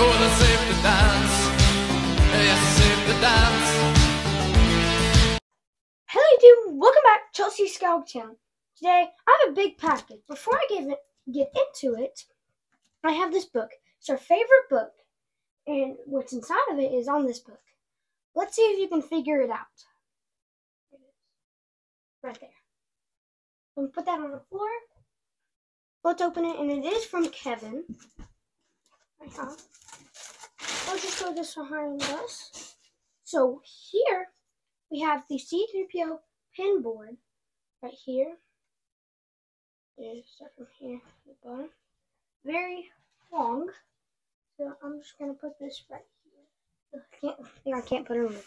Oh, the dance. Yes, dance. Hello, dude. Welcome back, Chelsea Skywalker. Today, I have a big package. Before I give it, get into it, I have this book. It's our favorite book, and what's inside of it is on this book. Let's see if you can figure it out. Right there. I'm gonna put that on the floor. Let's open it, and it is from Kevin. Right. I'll just throw this behind us. So here we have the C3PO pin board right here. There's stuff from here to the bottom. Very long. So I'm just gonna put this right here. I can't I think I can't put it on the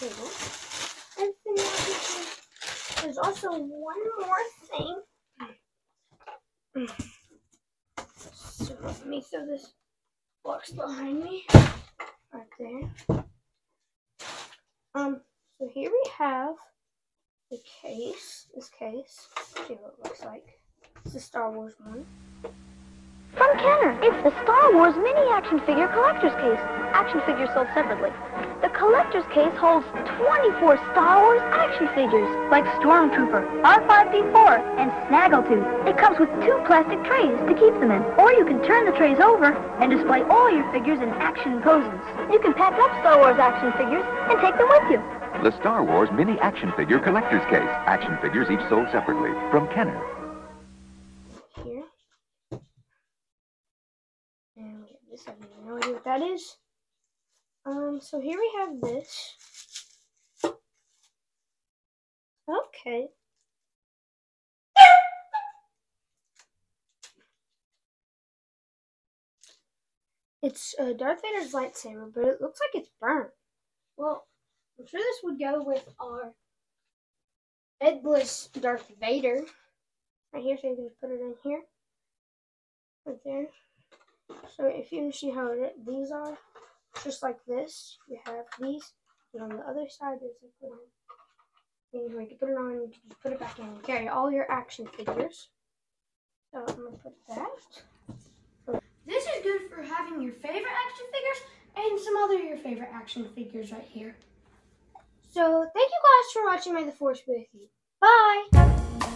table. And then there's also one more thing. So let me throw this box behind me. Right there. Um, so here we have the case, this case. see what it looks like. It's a Star Wars one. Kenner, it's the Star Wars mini action figure collector's case. Action figures sold separately. The collector's case holds 24 Star Wars action figures, like Stormtrooper, R5-D4, and Snaggletooth. It comes with two plastic trays to keep them in, or you can turn the trays over and display all your figures in action poses. You can pack up Star Wars action figures and take them with you. The Star Wars Mini Action Figure Collector's Case. Action figures each sold separately. From Kenner. Here. And this, I have no idea what that is. Um, so here we have this. Okay. It's uh, Darth Vader's lightsaber, but it looks like it's burnt. Well, I'm sure this would go with our headless Darth Vader. Right here, so you can put it in here. Right there. So if you see how these are, just like this, you have these, and on the other side there's a thing where you can put it on you can put it back in and carry all your action figures. So I'm gonna put that. This is good for having your favorite action figures and some other your favorite action figures right here. So thank you guys for watching May the Force with you. Bye!